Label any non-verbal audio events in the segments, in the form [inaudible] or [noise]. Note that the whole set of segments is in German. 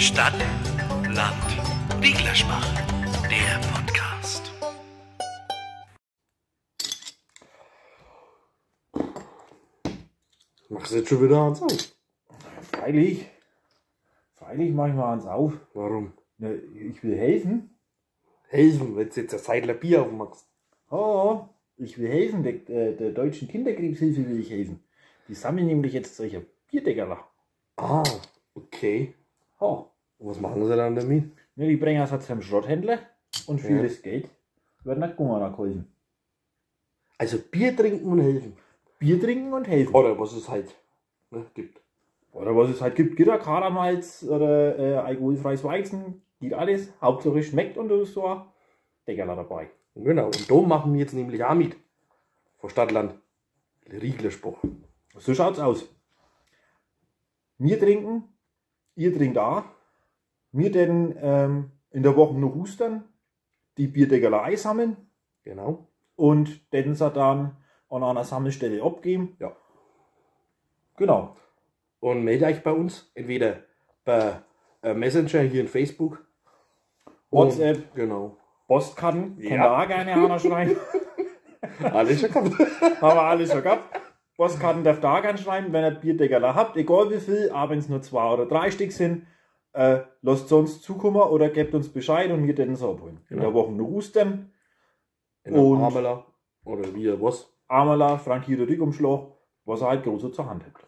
Stadt, Land, Rieglerschbach, der Podcast. Machst du jetzt schon wieder eins auf? Freilich, freilich mach ich mal eins auf. Warum? Ne, ich will helfen. Helfen, wenn du jetzt ein Seidler Bier aufmachst. Oh, ich will helfen. Der, der, der deutschen Kinderkrebshilfe will ich helfen. Die sammeln nämlich jetzt solche Bierdeckerler. Ah, okay. Oh. Und was machen sie dann damit? Ne, die bringen das halt zum Schrotthändler und für Ja. das Geld wird nach Gunga geholfen. Also Bier trinken und helfen. Bier trinken und helfen. Oder was es halt ne, gibt. Oder was es halt gibt, Gitter, Karamalz oder äh, alkoholfreies Weizen, geht alles. Hauptsache es schmeckt und da ist so ein Deckerler dabei. Genau, und da machen wir jetzt nämlich auch mit. Vor Stadtland. Rieglerspruch. So schaut's aus. Wir trinken, ihr trinkt auch. Wir denn ähm, in der Woche noch hustern, die Bierdeckerler einsammeln Genau. und den sie dann an einer Sammelstelle abgeben. Ja. Genau. Und meldet euch bei uns. Entweder bei äh, Messenger hier in Facebook. WhatsApp. Und, genau. Postkarten, Ja. kann da auch gerne einer [laughs] schreiben. Alles schon gehabt. Haben wir alles schon gehabt. Postkarten darf da gerne schreiben, wenn ihr Bierdeckerler habt, egal wie viel, aber wenn es nur zwei oder drei Stück sind, äh, lasst uns zukommen oder gebt uns Bescheid und wir den so abholen. In Genau. der Woche noch Ostern, In der Und- Amela. Oder wie was. Amala, frankierter Rückumschlag, was ihr halt groß so zur Hand habt.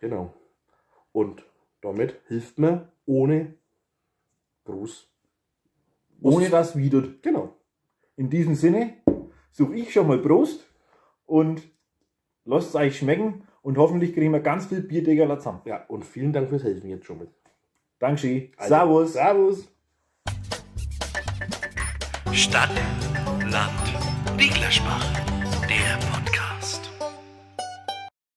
Genau. Und damit hilft man ohne Gruß. Ohne das widert. Genau. In diesem Sinne suche ich schon mal Prost und lasst es euch schmecken und hoffentlich kriegen wir ganz viel Bierdeckerler zusammen. Ja, und vielen Dank fürs Helfen jetzt schon mit. Dankeschön. Also, Servus. Servus. Stadt, Land, Rieglerschbach, der Podcast.